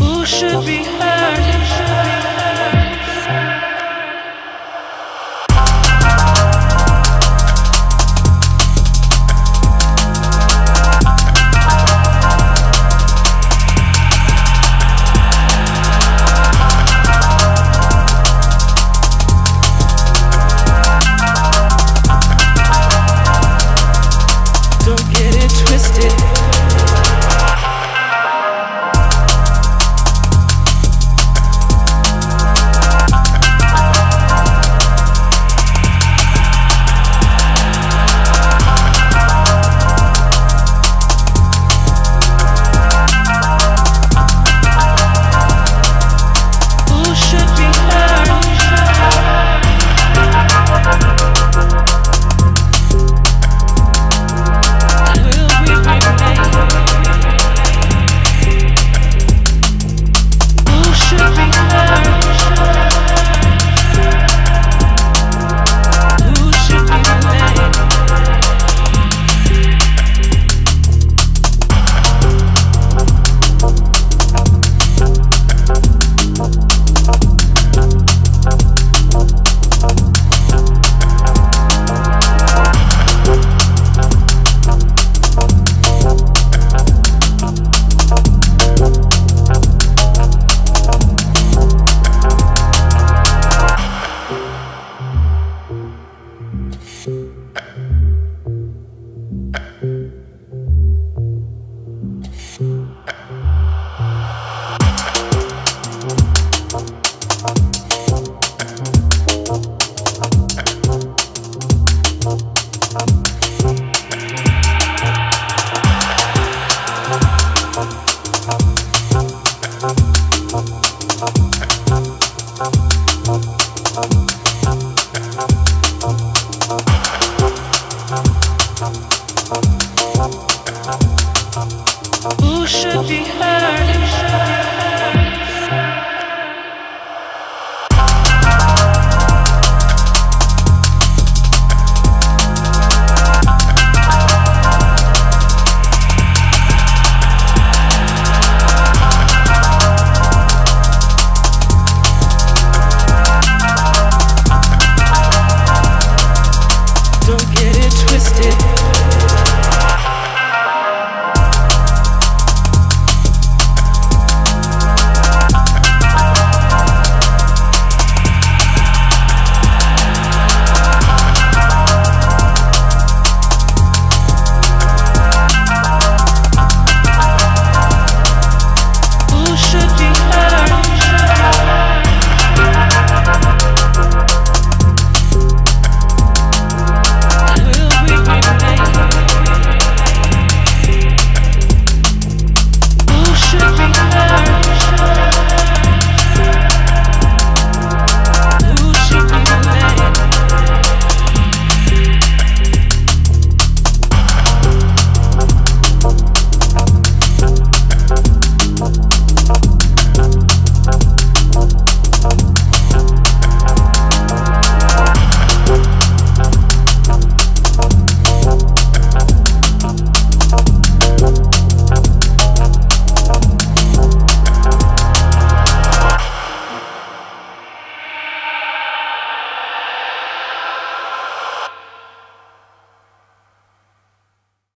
Who should be heard? Who should be heard? twisted.